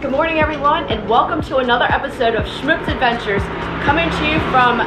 Good morning, everyone, and welcome to another episode of Schmoops Adventures, coming to you from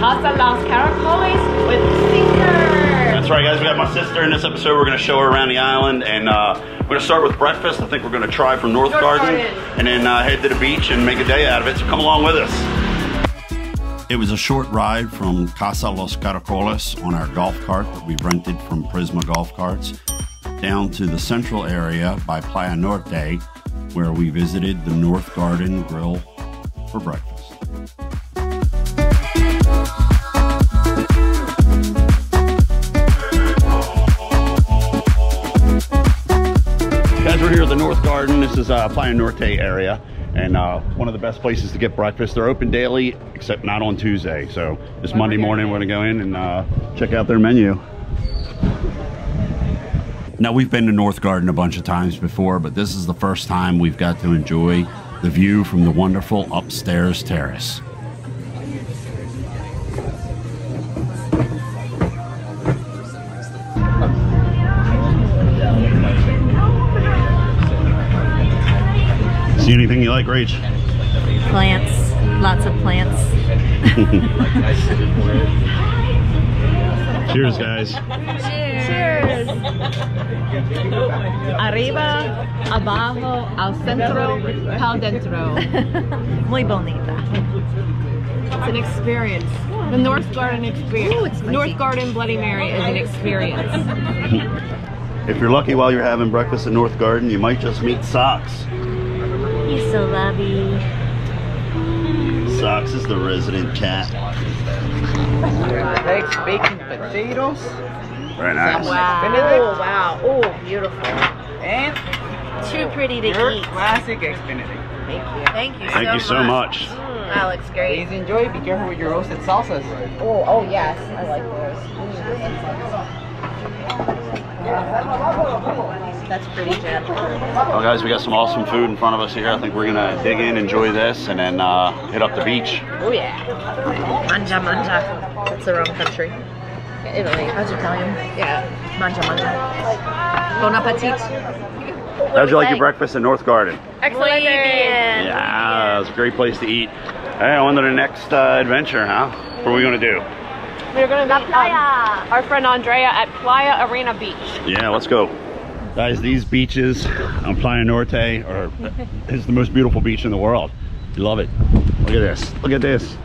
Casa Las Caracoles with Singer. That's right, guys. We got my sister in this episode. We're going to show her around the island, and uh, we're going to start with breakfast. I think we're going to try from North, North Garden, Garden. and then uh, head to the beach and make a day out of it. So come along with us. It was a short ride from Casa Los Caracoles on our golf cart that we rented from Prisma Golf Carts down to the central area by Playa Norte, where we visited the North Garden Grill for breakfast. Guys, we're here at the North Garden. This is uh, Playa Norte area, and uh, one of the best places to get breakfast. They're open daily, except not on Tuesday. So this Monday morning, we're gonna go in and uh, check out their menu. Now we've been to North Garden a bunch of times before, but this is the first time we've got to enjoy the view from the wonderful upstairs terrace. See anything you like, Rach? Plants, lots of plants. Cheers, guys. Cheers. Arriba, abajo, al centro, pal dentro. Muy bonita. It's an experience. The North Garden experience. Ooh, it's. North Garden Bloody Mary is an experience. If you're lucky while you're having breakfast at North Garden, you might just meet Socks. He's so lovey. Socks is the resident cat. Eggs, bacon, potatoes, Very nice. Oh, wow. Oh, beautiful. and Too pretty to your eat. classic Xfinity. Thank you. Thank you Thank so you so much. Mm, that looks great. Please enjoy. Be careful with your roasted salsas. Oh, oh yes. I like those. Mm. That's pretty gentle. Well, guys, we got some awesome food in front of us here. I think we're gonna dig in, enjoy this, and then uh, hit up the beach. Oh yeah. Manja manja. That's the wrong country. Italy. How's Italian? Yeah. Manja manja. Bon appetit. How'd you like your breakfast at North Garden? Excellent. Muy. Yeah, it's a great place to eat. Hey, on to the next uh, adventure, huh? What are we gonna do? We're gonna meet um, Playa. our friend Andrea at Playa Arena Beach. Yeah, let's go. Guys, these beaches on Playa Norte are is the most beautiful beach in the world. You love it. Look at this. Look at this.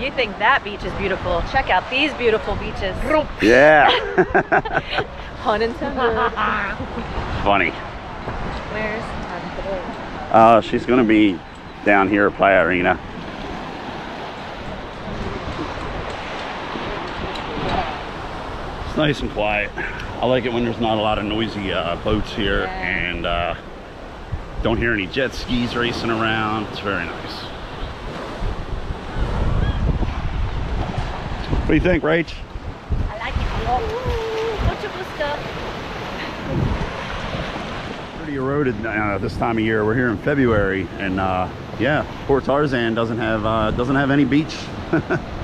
You think that beach is beautiful? Check out these beautiful beaches. Yeah. Pun intended. Funny. Where's Tante? Uh, she's gonna be down here at Playa Arena. Nice and quiet. I like it when there's not a lot of noisy uh, boats here and uh, don't hear any jet skis racing around. It's very nice. What do you think, Rach? I like it a lot. Mucho gusto. Pretty eroded uh, this time of year. We're here in February, and uh, yeah, Port Tarzan doesn't have uh, doesn't have any beach.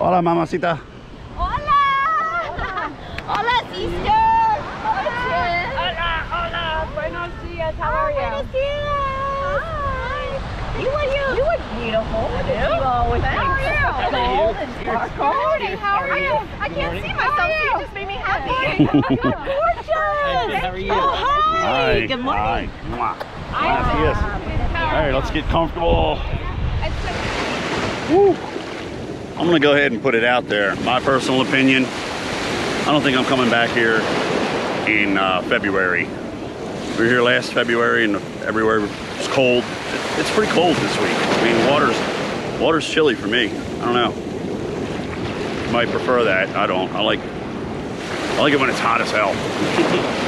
Hola, mamacita. Hola! Hola, sister! Hola, hola. Buenos dias. How are you? Ah, buenos dias! Hi! You are you? You are beautiful. You always How are you? Cold and Cody, how are you? I can't see myself, so you just made me happy. gorgeous! How are you? Oh, hi! Good morning. Hi. Mwah. Gracias. All right, let's get comfortable. Woo. I'm gonna go ahead and put it out there. My personal opinion, I don't think I'm coming back here in uh, February. We were here last February and everywhere was cold. It's pretty cold this week. I mean, water's water's chilly for me. I don't know. Might prefer that. I don't. I like I like it when it's hot as hell.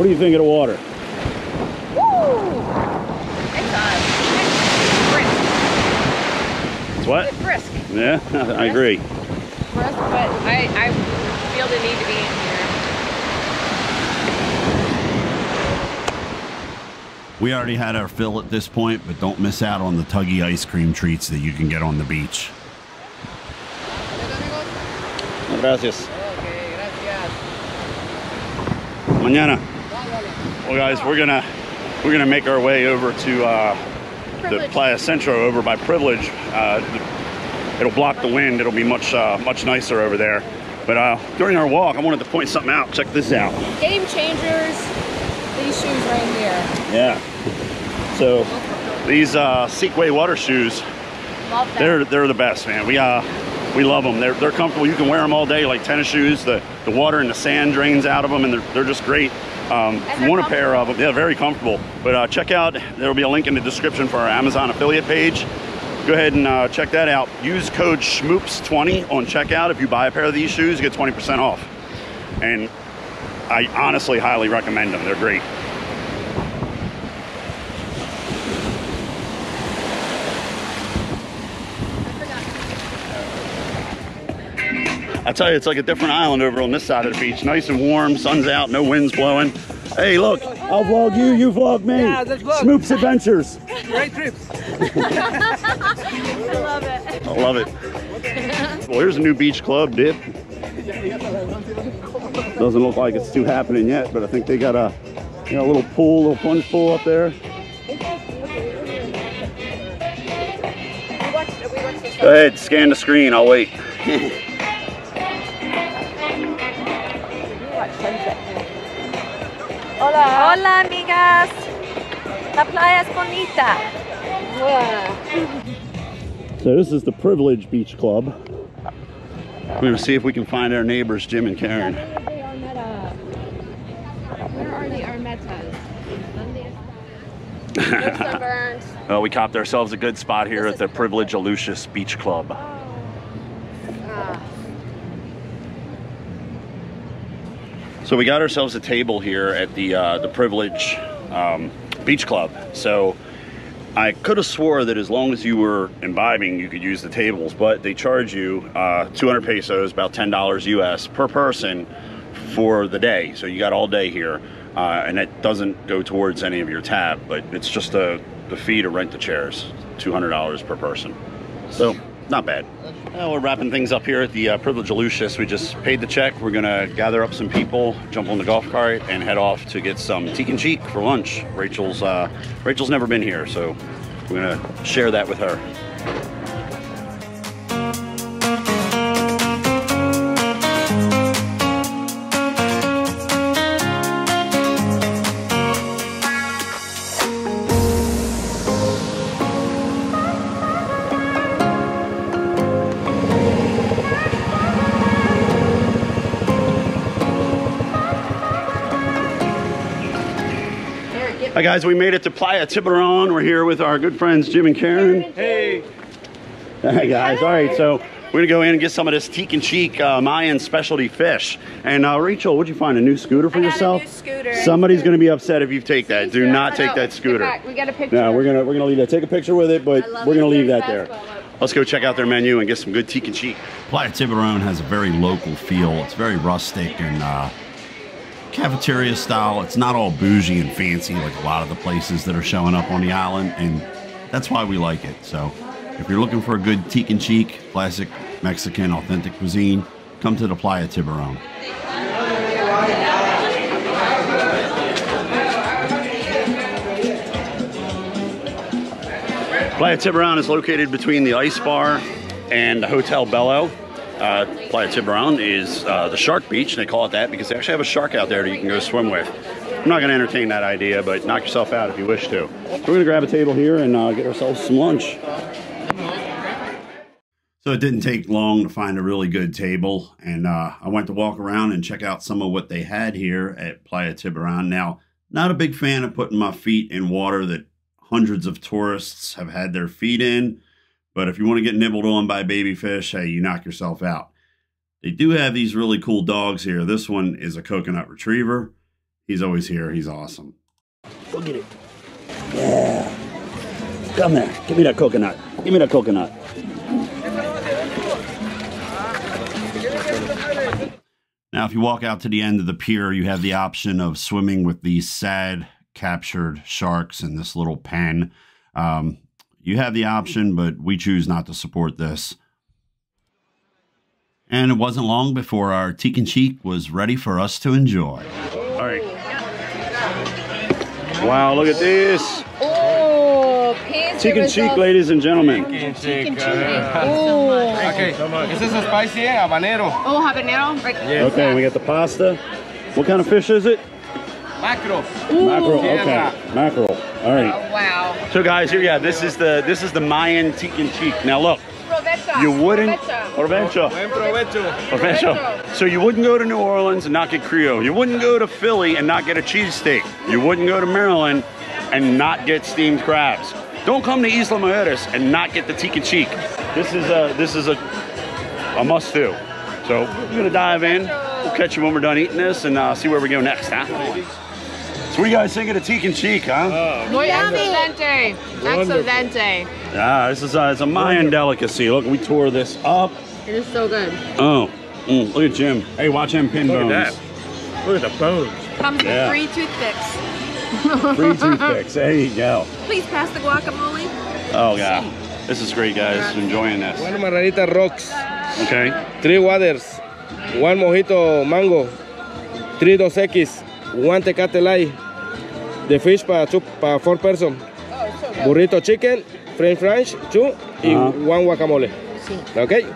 What do you think of the water? It's uh, brisk. It's what? It's brisk. Yeah, I agree. Brisk, but I, I feel the need to be in here. We already had our fill at this point, but don't miss out on the Tuggy ice cream treats that you can get on the beach. Gracias. Okay, gracias. Mañana. Well, guys, we're gonna we're gonna make our way over to uh, the. Playa Centro over by Privilege. Uh, it'll block the wind. It'll be much uh, much nicer over there. But uh, during our walk, I wanted to point something out. Check this out. Game changers. These shoes right here. Yeah. So these uh, Seekway water shoes, they're they're the best, man. We uh we love them. They're they're comfortable. You can wear them all day like tennis shoes. The the water and the sand drains out of them, and they're they're just great. Um, if you want a pair of them, yeah, very comfortable. But uh, check out there will be a link in the description for our Amazon affiliate page. Go ahead and uh, check that out. Use code SCHMOOPS20 on checkout. If you buy a pair of these shoes, you get 20% off. And I honestly highly recommend them. They're great. I tell you, it's like a different island over on this side of the beach. Nice and warm, sun's out, no winds blowing. Hey, look, I'll vlog you, you vlog me. Yeah, let's vlog. Schmoops Adventures. Great trips. I love it. I love it. Well, here's a new beach club, Dip. Doesn't look like it's too happening yet, but I think they got a, you know, a little pool, little plunge pool up there. Go ahead, scan the screen. I'll wait. Hola. Hola, amigas. La playa es bonita. So this is the Privilege Beach Club. We're gonna see if we can find our neighbors, Jim and Karen. Where are the Armetas? Sunburns. Well, we copped ourselves a good spot here at the Privilege Aluxes Beach Club. So we got ourselves a table here at the uh, the Privilege um, Beach Club. So I could have swore that as long as you were imbibing, you could use the tables, but they charge you uh, 200 pesos, about $10 US per person for the day. So you got all day here, uh, and that doesn't go towards any of your tab, but it's just the the fee to rent the chairs, $200 per person. So not bad. We're wrapping things up here at the uh, Privilege Aluxes. We just paid the check. We're gonna gather up some people, jump on the golf cart, and head off to get some Tikin Xic for lunch. Rachel's uh, Rachel's never been here, so we're gonna share that with her. Guys, we made it to Playa Tiburon. We're here with our good friends Jim and Karen. Hey. Hi guys. All right, so we're gonna go in and get some of this Tikin Xic uh, Mayan specialty fish. And uh, Rachel, what'd you find? A new scooter for I got a yourself? new scooter. Somebody's gonna be upset if you take that. Do not take that scooter. We got a picture. No, we're gonna we're gonna leave that. Take a picture with it, but we're gonna leave that there. Let's go check out their menu and get some good Tikin Xic. Playa Tiburon has a very local feel. It's very rustic and uh, cafeteria style. It's not all bougie and fancy like a lot of the places that are showing up on the island, and that's why we like it. So, if you're looking for a good Tikin Xic, classic Mexican, authentic cuisine, come to the Playa Tiburon. Playa Tiburon is located between the Ice Bar and the Hotel Belo. Uh, Playa Tiburon is uh, the shark beach, and they call it that because they actually have a shark out there that you can go swim with. I'm not going to entertain that idea, but knock yourself out if you wish to. We're going to grab a table here and uh, get ourselves some lunch. So it didn't take long to find a really good table, and uh, I went to walk around and check out some of what they had here at Playa Tiburon. Now, not a big fan of putting my feet in water that hundreds of tourists have had their feet in, but if you want to get nibbled on by baby fish, hey, you knock yourself out. They do have these really cool dogs here. This one is a coconut retriever. He's always here. He's awesome. Look at it. Yeah. Come there. Give me that coconut. Give me that coconut. Now, if you walk out to the end of the pier, you have the option of swimming with these sad captured sharks in this little pen. Um, you have the option, but we choose not to support this. And it wasn't long before our Tikin Xic was ready for us to enjoy. All right. Wow, look at this. Oh, pants Tikin Xic, ladies and gentlemen. Oh, Okay, this is a spicy eh? habanero. Oh, habanero. Right. Yes. Okay, we got the pasta. What kind of fish is it? Macro. Mackerel. Okay, Yeah. mackerel. All right. wow. So guys, here, yeah, this is the this is the Mayan Tikin Xic. Now look, Provecha. you wouldn't. Provecha. Provencho. Buen provecho. Provencho. So you wouldn't go to New Orleans and not get Creole. You wouldn't go to Philly and not get a cheesesteak. You wouldn't go to Maryland and not get steamed crabs. Don't come to Isla Mujeres and not get the Tikin Xic. This is a this is a a must do. So we're gonna dive in. We'll catch you when we're done eating this and uh, see where we go next, huh? So what do you guys think of the Tikin Xic, huh? Muy excelente. Excelente. Yeah, this is a, it's a Mayan delicacy. Look, we tore this up. It is so good. Oh, mm, look at Jim. Hey, watch him pin Look at bones. that. Look at the bones. Comes Yeah. with three toothpicks. Three toothpicks. There you go. Please pass the guacamole. Oh yeah, this is great, guys. Enjoying this. One margarita rocks. Okay. Three waters. One mojito mango. Three dos X. One tecate light. The fish para pa four person. Burrito chicken. French fries. Two. Y Uh-huh. one guacamole. Okay.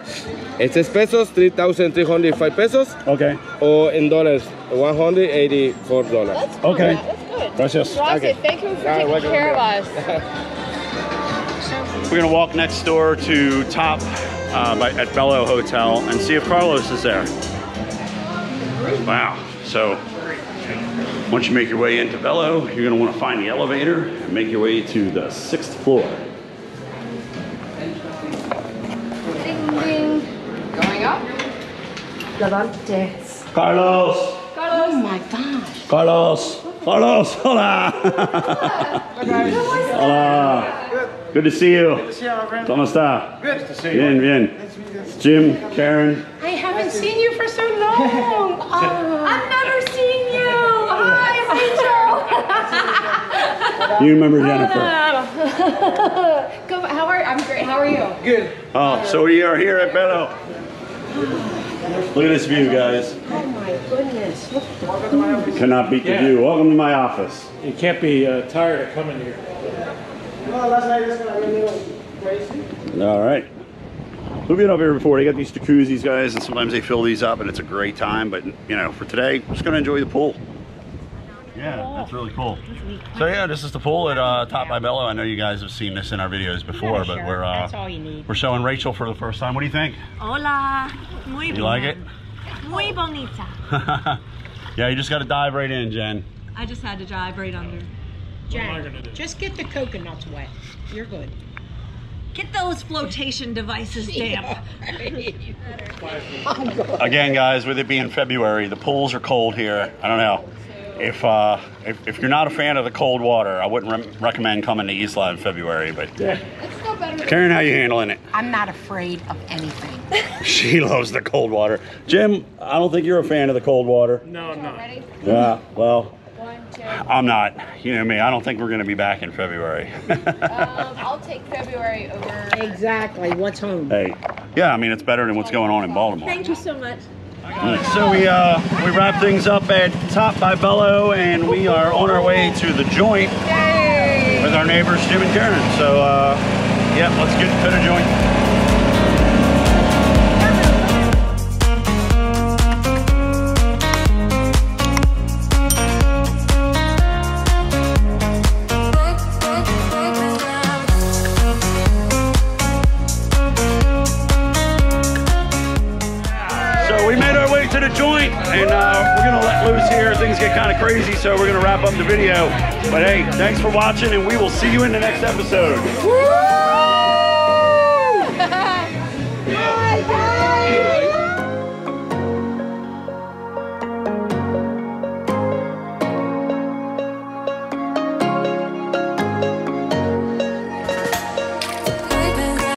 It's es pesos. 3,305 pesos. Okay. Or in dollars. 184 dollars. Okay. That's good. Gracias. Okay. Thank you for Ah, taking care of us. We're gonna walk next door to Top uh, by, at Belo Hotel and see if Carlos is there. Wow. So once you make your way into Belo, you're gonna want to find the elevator and make your way to the sixth floor. Ding ding. Going up. Levantes. Carlos. Oh my gosh. Carlos. Carlos. Hola. Hola. Good to see you. ¿Cómo está? Good to see you. Bien, bien. Jim, Karen. I haven't seen you for so long. Oh. I've never seen you. Hi, Rachel. You remember Jennifer. Go, how are I'm great. How are you? Good. Oh, so we are here at Belo. Look at this view, guys. Oh my goodness. Look Cannot beat the view. Welcome to my office. You can't be uh, tired of coming here. All right. We've been up here before. They got these jacuzzis, guys, and sometimes they fill these up, and it's a great time. But you know, for today, just gonna enjoy the pool. Yeah, that's really cool. So yeah, this is the pool at uh, Top by Belo. I know you guys have seen this in our videos before, but we're uh, That's all you need. we're showing Rachel for the first time. What do you think? Hola. Muy You like it? Muy bonita. yeah, you just got to dive right in, Jen. I just had to dive right under. gonna just get the coconuts wet. You're good. Get those flotation devices damp. Again, guys, with it being February, the pools are cold here. I don't know. If, uh, if, if you're not a fan of the cold water, I wouldn't re- recommend coming to Isla in February. But yeah. Karen, how you handling it? I'm not afraid of anything. She loves the cold water. Jim, I don't think you're a fan of the cold water. No, I'm not. Yeah, well, I'm not. You know me. I don't think we're going to be back in February. I'll take February over. Exactly. What's home? hey, yeah, I mean it's better than what's going on in Baltimore. Thank you so much. So we uh, we wrap things up at Top by Belo, and we are on our way to the joint with our neighbors Jim and Karen. So uh, yeah, let's get to the joint. To the joint, and uh, we're gonna let loose here. Things get kind of crazy, so we're gonna wrap up the video. But hey, thanks for watching, and we will see you in the next episode. Bye, bye.